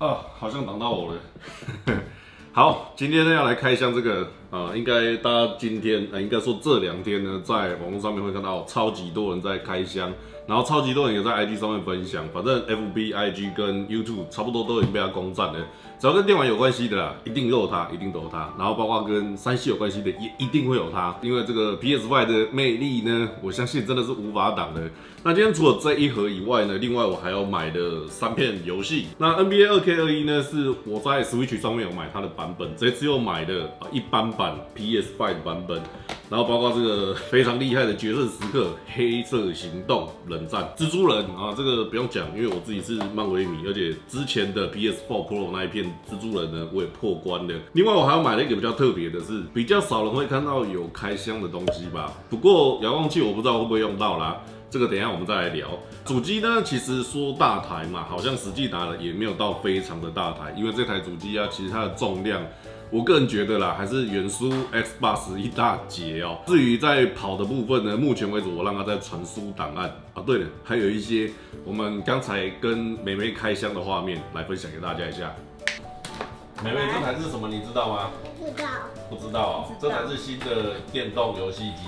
啊，好像挡到我了。好，今天呢要来开箱这个啊，应该大家今天啊，应该说这两天呢，在网络上面会看到超级多人在开箱，然后超级多人也在 IG 上面分享，反正 FB、IG 跟 YouTube 差不多都已经被他攻占了。只要跟电玩有关系的啦，一定都有它，一定都有它。然后包括跟三系有关系的，也一定会有它。因为这个 PS5 的魅力呢，我相信真的是无法挡的。那今天除了这一盒以外呢，另外我还要买的三片游戏。那 NBA 2K21 呢，是我在 Switch 上面有买它的版本，这次又买的啊一般版 PS5 的版本。然后包括这个非常厉害的决胜时刻、黑色行动、冷战、蜘蛛人啊，这个不用讲，因为我自己是漫威迷，而且之前的 PS4 Pro 那一片蜘蛛人呢，我也破关了。另外我还要买了一个比较特别的是，比较少人会看到有开箱的东西吧。不过遥控器我不知道会不会用到啦。这个等一下我们再来聊。主机呢，其实说大台嘛，好像实际拿了也没有到非常的大台，因为这台主机啊，其实它的重量，我个人觉得啦，还是原输 Xbox 一大截哦。至于在跑的部分呢，目前为止我让它在传输档案啊。对了，还有一些我们刚才跟美美开箱的画面来分享给大家一下。美美，这台是什么？你知道吗？不知道。不知道哦，这台是新的电动游戏机。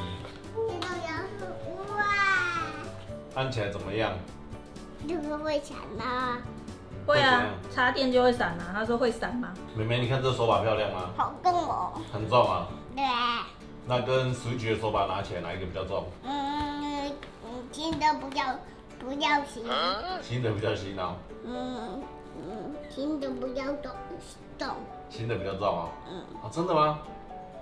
按起来怎么样？这个会闪啊！会啊，插电就会闪啊。他说会闪吗？妹妹，你看这手把漂亮吗？好重哦。很重啊。对。那跟 Switch 的手把拿起来，哪一个比较重？嗯嗯，新的比较不要新。新的比较新哦。嗯嗯，新的比较重重。新的比较重啊。嗯。啊，真的吗？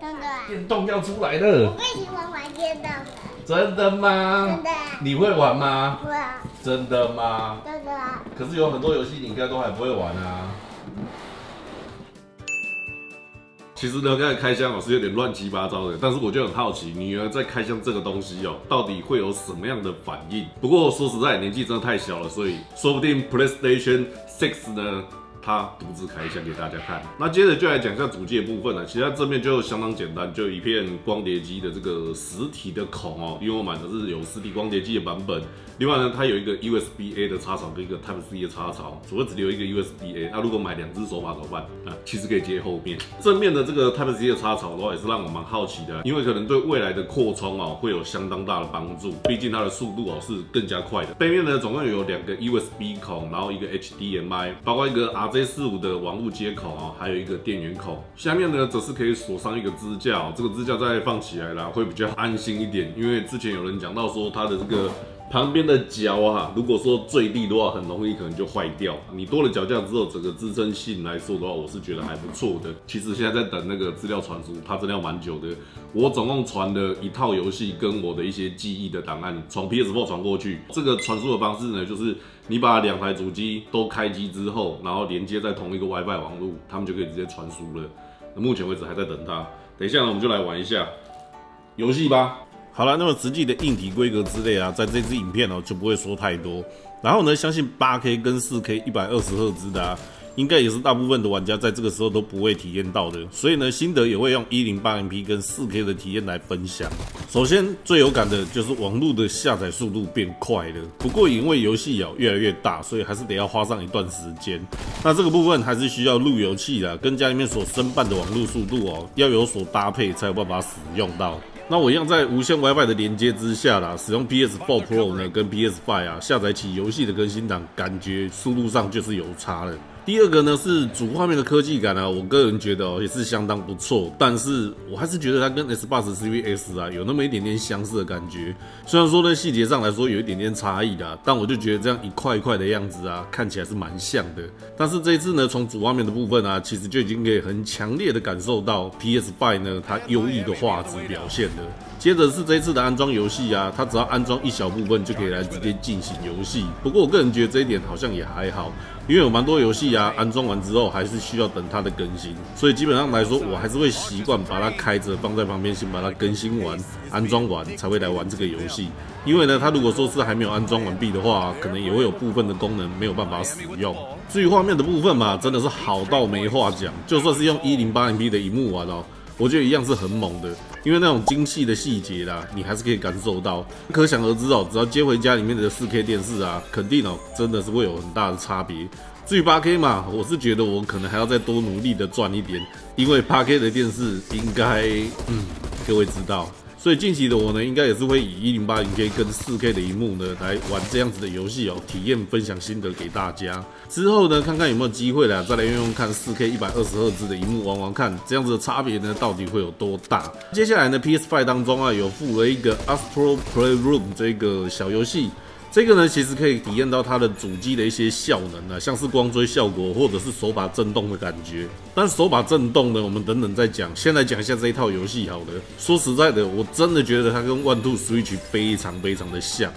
真的。电动要出来了。我最喜欢玩电动了。真的吗？真的。你会玩吗？会啊。真的吗？真的啊。可是有很多游戏你应该都还不会玩啊。其实呢，刚才开箱哦是有点乱七八糟的，但是我就很好奇，女儿在开箱这个东西哦，到底会有什么样的反应？不过说实在，年纪真的太小了，所以说不定 PlayStation Six 呢。它独自开箱给大家看。那接着就来讲一下主机的部分了。其实它正面就相当简单，就一片光碟机的这个实体的孔哦。因为我买的是有实体光碟机的版本。另外呢，它有一个 USB A 的插槽跟一个 Type C 的插槽，只会只留一个 USB A。那如果买两只手把怎么办？啊，其实可以接后面。正面的这个 Type C 的插槽的话，也是让我蛮好奇的，因为可能对未来的扩充哦会有相当大的帮助。毕竟它的速度哦是更加快的。背面呢，总共有两个 USB 孔，然后一个 HDMI，包括一个 R J 四五的网络接口啊，还有一个电源口。下面呢，则是可以锁上一个支架，这个支架再放起来啦，会比较安心一点。因为之前有人讲到说，它的这个。旁边的脚啊，如果说坠地的话，很容易可能就坏掉。你多了脚架之后，整个支撑性来说的话，我是觉得还不错的。其实现在在等那个资料传输，它真的要蛮久的。我总共传了一套游戏跟我的一些记忆的档案，从 PS4 传过去。这个传输的方式呢，就是你把两台主机都开机之后，然后连接在同一个 WiFi 网络，他们就可以直接传输了。那目前为止还在等它。等一下呢，我们就来玩一下游戏吧。好了，那么实际的硬体规格之类啊，在这支影片哦就不会说太多。然后呢，相信八 K 跟四 K 一百二十赫兹的啊，应该也是大部分的玩家在这个时候都不会体验到的。所以呢，心得也会用一零八零 P 跟四 K 的体验来分享。首先最有感的就是网络的下载速度变快了。不过因为游戏啊越来越大，所以还是得要花上一段时间。那这个部分还是需要路由器啦，跟家里面所申办的网络速度哦要有所搭配，才有办法使用到。那我一样在无线 WiFi 的连接之下啦，使用 PS4 Pro 呢，跟 PS5 啊下载起游戏的更新档，感觉速度上就是有差了。第二个呢是主画面的科技感啊，我个人觉得哦也是相当不错，但是我还是觉得它跟 S 八十 C V S 啊有那么一点点相似的感觉。虽然说呢细节上来说有一点点差异的，但我就觉得这样一块一块的样子啊，看起来是蛮像的。但是这一次呢，从主画面的部分啊，其实就已经可以很强烈的感受到 PS5 呢它优异的画质表现了。接着是这一次的安装游戏啊，它只要安装一小部分就可以来直接进行游戏。不过我个人觉得这一点好像也还好。因为有蛮多游戏啊，安装完之后还是需要等它的更新，所以基本上来说，我还是会习惯把它开着放在旁边，先把它更新完、安装完才会来玩这个游戏。因为呢，它如果说是还没有安装完毕的话，可能也会有部分的功能没有办法使用。至于画面的部分嘛，真的是好到没话讲，就算是用一零八零 P 的荧幕玩哦。我觉得一样是很猛的，因为那种精细的细节啦，你还是可以感受到。可想而知哦，只要接回家里面的四 K 电视啊，肯定哦，真的是会有很大的差别。至于八 K 嘛，我是觉得我可能还要再多努力的赚一点，因为八 K 的电视应该，嗯，各位知道。所以近期的我呢，应该也是会以一零八零 K 跟四 K 的荧幕呢来玩这样子的游戏哦，体验分享心得给大家。之后呢，看看有没有机会啦，再来用用看四 K 一百二十赫兹的荧幕玩玩看，这样子的差别呢到底会有多大？接下来呢，PS Five 当中啊有附了一个 Astro Playroom 这个小游戏。这个呢，其实可以体验到它的主机的一些效能啊，像是光追效果，或者是手把震动的感觉。但手把震动呢，我们等等再讲。先来讲一下这一套游戏好了。说实在的，我真的觉得它跟 One Two Switch 非常非常的像。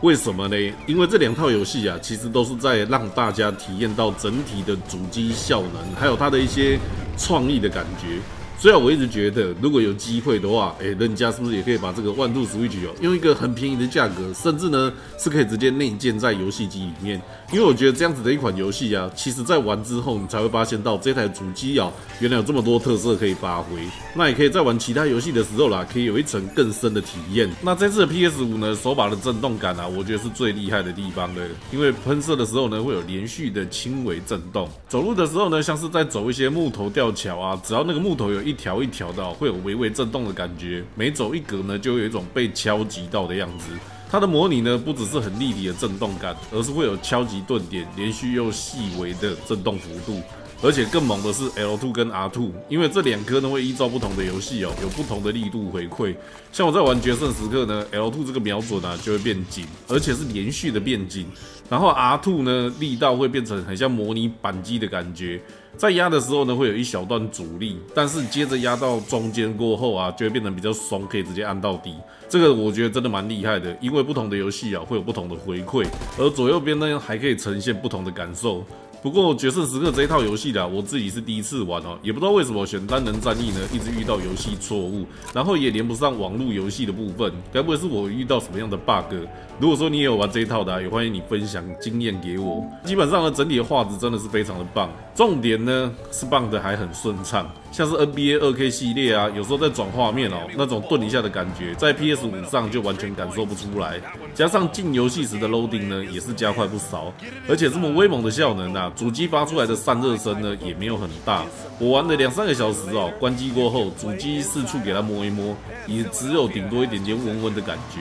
为什么呢？因为这两套游戏啊，其实都是在让大家体验到整体的主机效能，还有它的一些创意的感觉。虽然我一直觉得，如果有机会的话，哎，人家是不是也可以把这个万度 Switch，用一个很便宜的价格，甚至呢是可以直接内建在游戏机里面。因为我觉得这样子的一款游戏啊，其实在玩之后，你才会发现到这台主机啊，原来有这么多特色可以发挥。那也可以在玩其他游戏的时候啦，可以有一层更深的体验。那这次的 PS 五呢，手把的震动感啊，我觉得是最厉害的地方的。因为喷射的时候呢，会有连续的轻微震动；走路的时候呢，像是在走一些木头吊桥啊，只要那个木头有一条一条的，会有微微震动的感觉。每走一格呢，就有一种被敲击到的样子。它的模拟呢，不只是很立体的震动感，而是会有敲击顿点、连续又细微的震动幅度。而且更猛的是 L2 跟 R2，因为这两颗呢会依照不同的游戏哦，有不同的力度回馈。像我在玩决胜时刻呢，L2 这个瞄准啊就会变紧，而且是连续的变紧。然后 R2 呢力道会变成很像模拟扳机的感觉。在压的时候呢，会有一小段阻力，但是接着压到中间过后啊，就会变成比较松，可以直接按到底。这个我觉得真的蛮厉害的，因为不同的游戏啊会有不同的回馈，而左右边呢还可以呈现不同的感受。不过决胜时刻这一套游戏的，我自己是第一次玩哦，也不知道为什么选单人战役呢，一直遇到游戏错误，然后也连不上网络游戏的部分，该不会是我遇到什么样的 bug？如果说你也有玩这一套的，也欢迎你分享经验给我。基本上呢，整体的画质真的是非常的棒，重点呢是棒的还很顺畅。像是 NBA 二 K 系列啊，有时候在转画面哦，那种顿一下的感觉，在 PS 五上就完全感受不出来。加上进游戏时的 loading 呢，也是加快不少。而且这么威猛的效能啊，主机发出来的散热声呢，也没有很大。我玩了两三个小时哦，关机过后，主机四处给它摸一摸，也只有顶多一点点温温的感觉。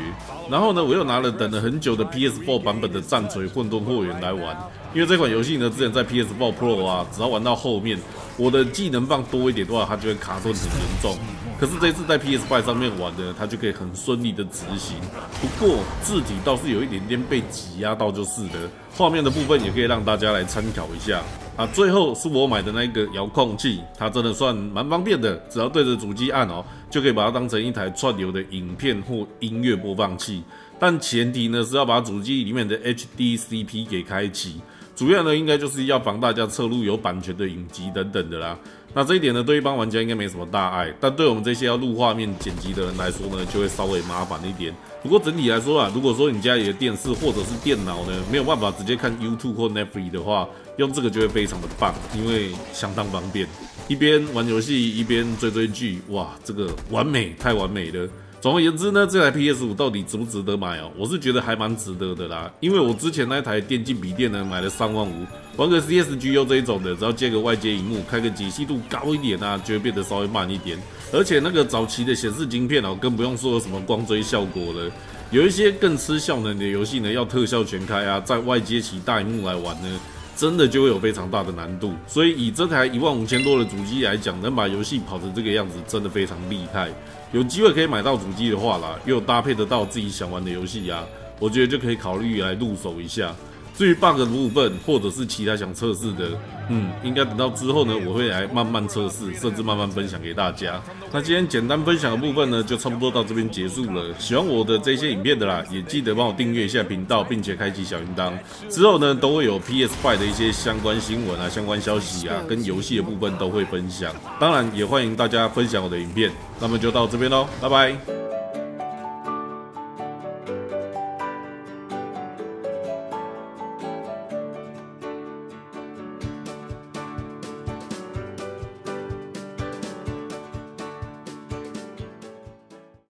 然后呢，我又拿了等了很久的 PS4 版本的战锤混沌货源来玩，因为这款游戏呢，之前在 PS4 Pro 啊，只要玩到后面。我的技能放多一点的话，它就会卡顿很严重。可是这次在 PS5 上面玩的，它就可以很顺利的执行。不过字体倒是有一点点被挤压到，就是的。画面的部分也可以让大家来参考一下啊。最后是我买的那个遥控器，它真的算蛮方便的，只要对着主机按哦，就可以把它当成一台串流的影片或音乐播放器。但前提呢是要把主机里面的 HDCP 给开启。主要呢，应该就是要防大家侧录有版权的影集等等的啦。那这一点呢，对一般玩家应该没什么大碍，但对我们这些要录画面剪辑的人来说呢，就会稍微麻烦一点。不过整体来说啊，如果说你家里的电视或者是电脑呢，没有办法直接看 YouTube 或 Netflix 的话，用这个就会非常的棒，因为相当方便，一边玩游戏一边追追剧，哇，这个完美，太完美了。总而言之呢，这台 PS 五到底值不值得买哦？我是觉得还蛮值得的啦，因为我之前那台电竞笔电呢，买了三万五，玩个 CSGO 这一种的，只要接个外接荧幕，开个解析度高一点啊，就会变得稍微慢一点。而且那个早期的显示晶片哦，更不用说什么光追效果了。有一些更吃效能的游戏呢，要特效全开啊，在外接起大荧幕来玩呢，真的就会有非常大的难度。所以以这台一万五千多的主机来讲，能把游戏跑成这个样子，真的非常厉害。有机会可以买到主机的话啦，又搭配得到自己想玩的游戏呀，我觉得就可以考虑来入手一下。至于 bug 的部分，或者是其他想测试的，嗯，应该等到之后呢，我会来慢慢测试，甚至慢慢分享给大家。那今天简单分享的部分呢，就差不多到这边结束了。喜欢我的这些影片的啦，也记得帮我订阅一下频道，并且开启小铃铛。之后呢，都会有 PS5 的一些相关新闻啊、相关消息啊，跟游戏的部分都会分享。当然，也欢迎大家分享我的影片。那么就到这边喽，拜拜。